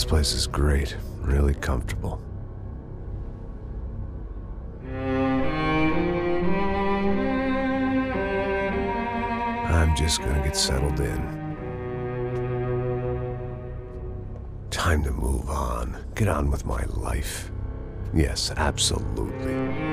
This place is great, really comfortable. I'm just gonna get settled in. Time to move on. Get on with my life. Yes, absolutely.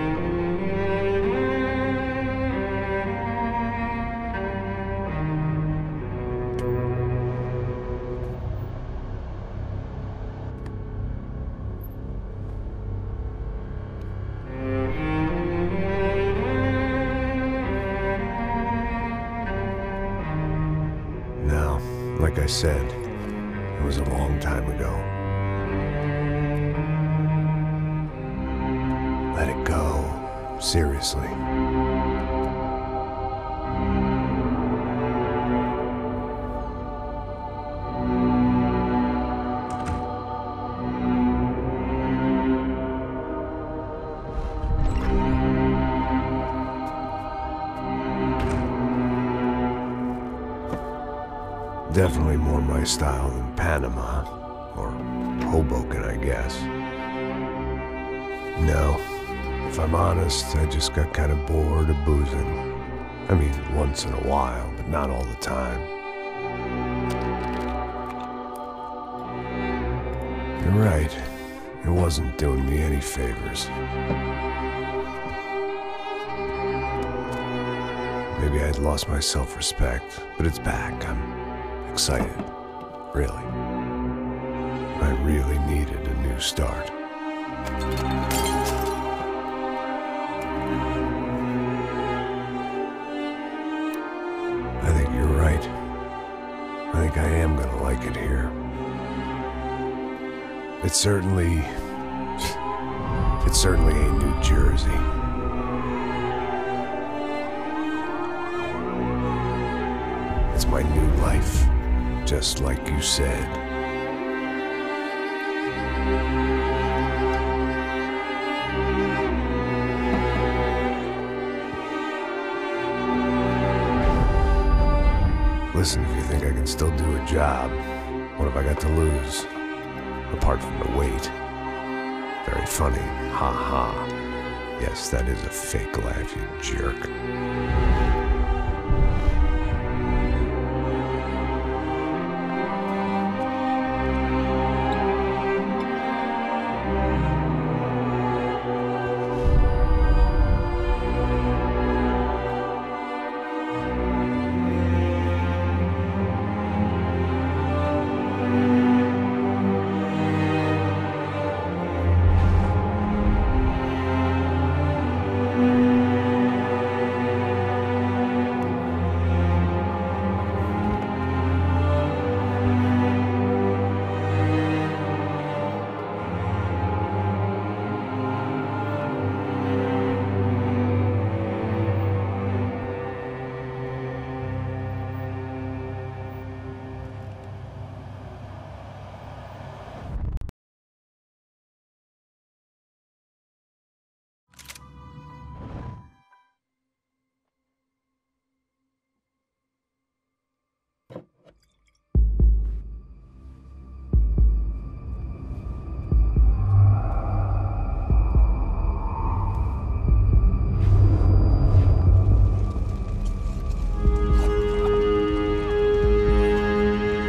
I said, it was a long time ago. Let it go. Seriously. Definitely more my style than Panama. Or Hoboken, I guess. No, if I'm honest, I just got kind of bored of boozing. I mean, once in a while, but not all the time. You're right. It wasn't doing me any favors. Maybe I'd lost my self-respect, but it's back. I'm excited. Really. I really needed a new start. I think you're right. I think I am gonna like it here. It certainly. It certainly ain't New Jersey. It's my new life, just like you said. Listen, if you think I can still do a job, what have I got to lose? Apart from the weight. Very funny. Ha ha. Yes, that is a fake laugh, you jerk.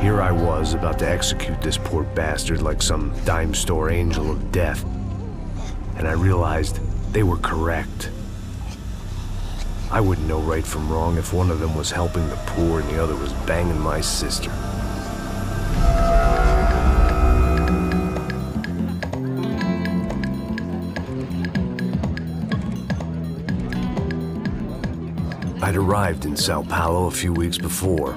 Here I was about to execute this poor bastard like some dime store angel of death. And I realized they were correct. I wouldn't know right from wrong if one of them was helping the poor and the other was banging my sister. I'd arrived in Sao Paulo a few weeks before.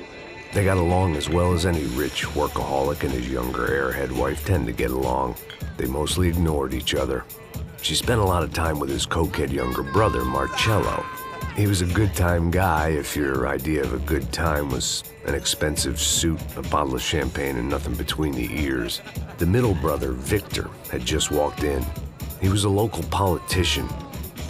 They got along as well as any rich workaholic and his younger airhead wife tend to get along. They mostly ignored each other. She spent a lot of time with his cokehead younger brother, Marcelo. He was a good time guy if your idea of a good time was an expensive suit, a bottle of champagne, and nothing between the ears. The middle brother, Victor, had just walked in. He was a local politician.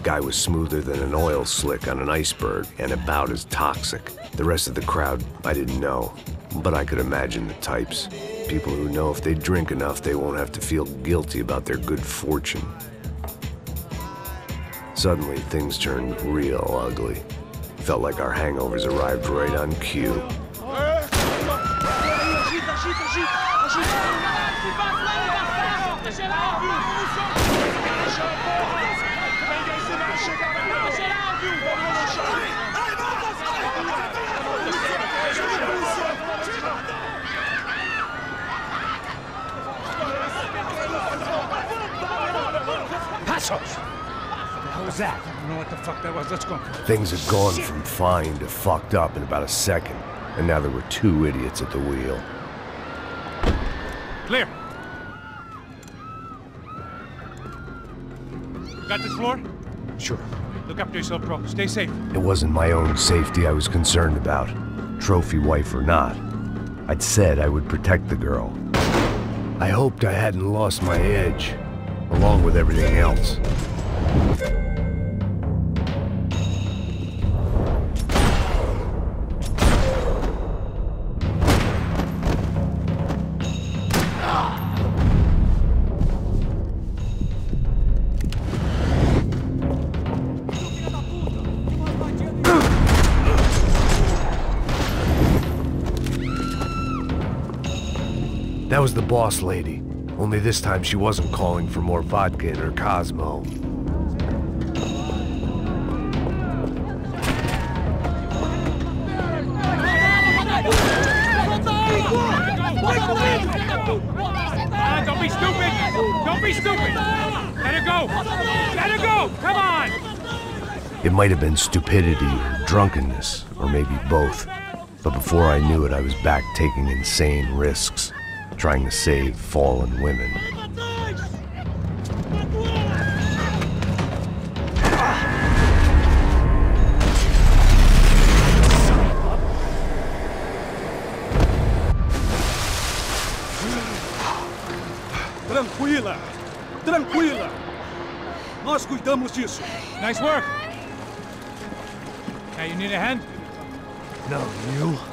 Guy was smoother than an oil slick on an iceberg and about as toxic. The rest of the crowd, I didn't know, but I could imagine the types. People who know if they drink enough, they won't have to feel guilty about their good fortune. Suddenly, things turned real ugly. Felt like our hangovers arrived right on cue. Passos! What was that? I don't know what the fuck that was. Let's go. Things had gone from fine to fucked up in about a second, and now there were two idiots at the wheel. Clear. Got this floor? Sure. Look after yourself, bro. Stay safe. It wasn't my own safety I was concerned about, trophy wife or not. I'd said I would protect the girl. I hoped I hadn't lost my edge, along with everything else. That was the boss lady. Only this time she wasn't calling for more vodka in her Cosmo. Ah, don't be stupid! Don't be stupid! Let her go! Let her go! Come on! It might have been stupidity or drunkenness, or maybe both. But before I knew it, I was back taking insane risks, trying to save fallen women. Tranquila! Tranquila! Nós cuidamos disso. Nice work. Hey, you need a hand? No, you?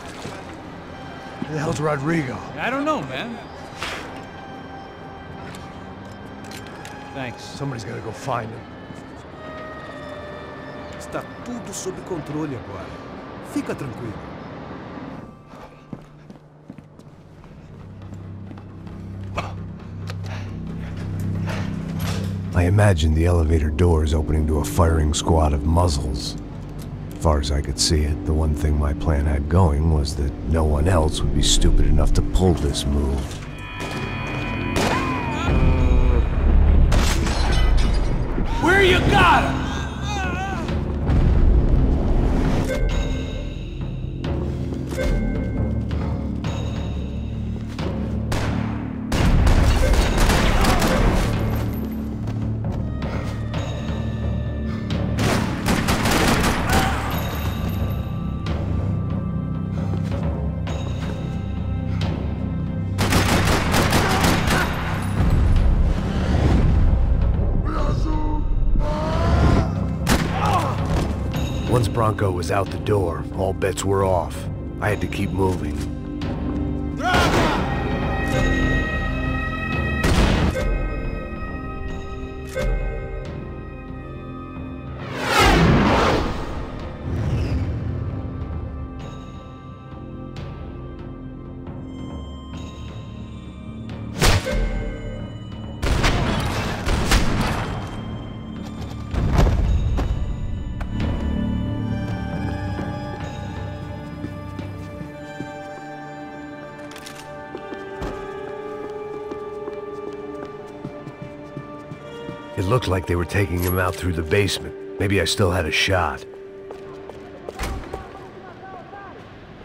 Who the hell's Rodrigo? I don't know, man. Thanks. Somebody's gotta go find him. Está tudo sob controle agora. Fica tranquilo. I imagine the elevator doors opening to a firing squad of muzzles. As far as I could see it, the one thing my plan had going was that no one else would be stupid enough to pull this move. Where you got him? Once Branco was out the door, all bets were off. I had to keep moving. Looked like they were taking him out through the basement. Maybe I still had a shot.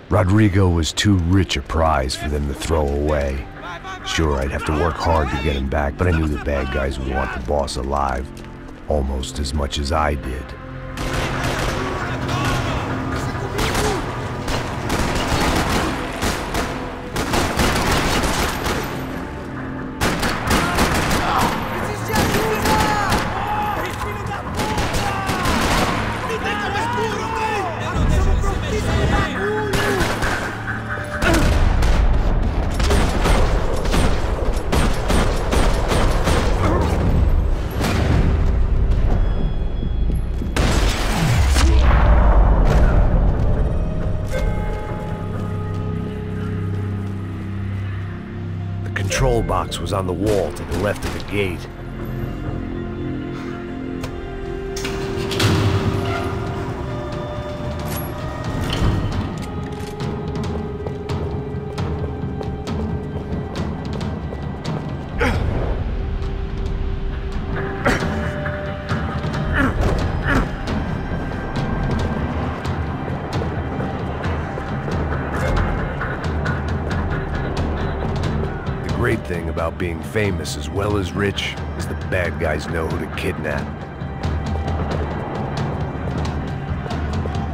Rodrigo was too rich a prize for them to throw away. Sure, I'd have to work hard to get him back, but I knew the bad guys would want the boss alive almost as much as I did. Was on the wall to the left of the gate. Famous as well as rich is the bad guys know who to kidnap.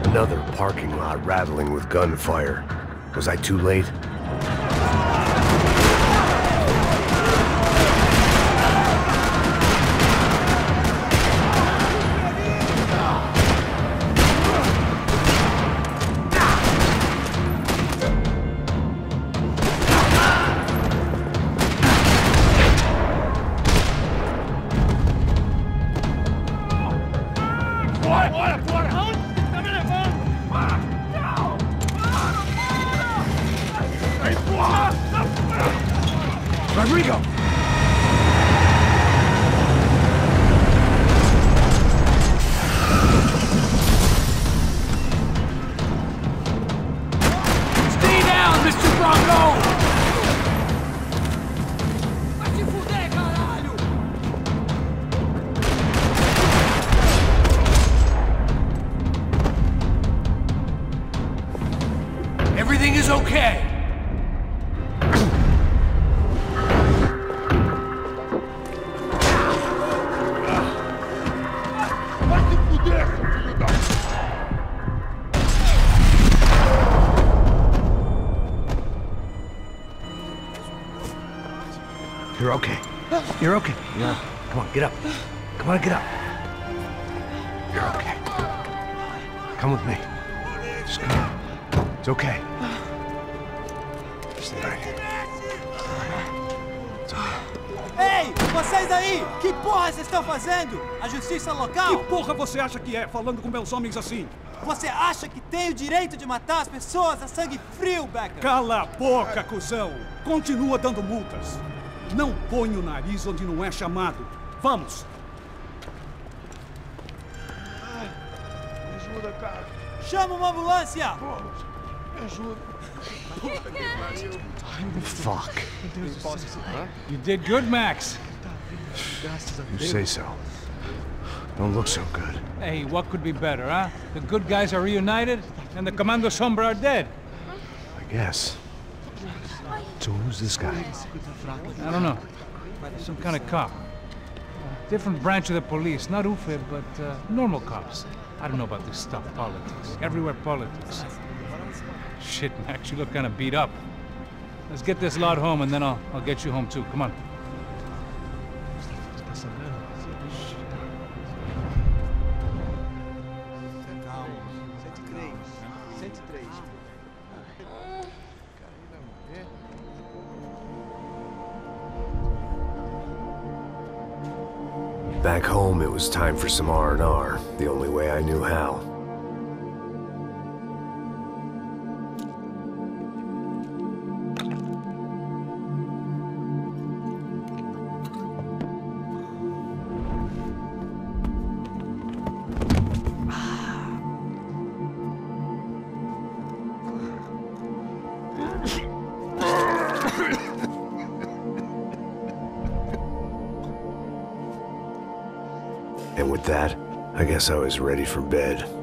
Another parking lot rattling with gunfire. Was I too late? You're okay. Yeah. Come on, get up. Come on, get up. You're okay. Come with me. Just come. It's okay. Stay right here. Ei, vocês aí! Que porra vocês estão fazendo? A justiça Que local? porra você acha que é, falando com meus homens assim? Você acha que tem o direito de matar as pessoas a sangue frio, Becker? Cala a boca, cuzão! Continua dando multas. Não põe o nariz onde não é chamado. Vamos! Chama uma ambulância! Fuck. You did good, Max. You say so. Don't look so good. Hey, what could be better, huh? The good guys are reunited, and the Comando Sombra are dead. I guess. So who's this guy? I don't know. Some kind of cop. Different branch of the police. Not UFE, but uh, normal cops. I don't know about this stuff, politics. Everywhere politics. Shit, Max, you look kind of beat up. Let's get this lot home, and then I'll, I'll get you home too. Come on. Back home, it was time for some R&R, the only way I knew how. With that, I guess I was ready for bed.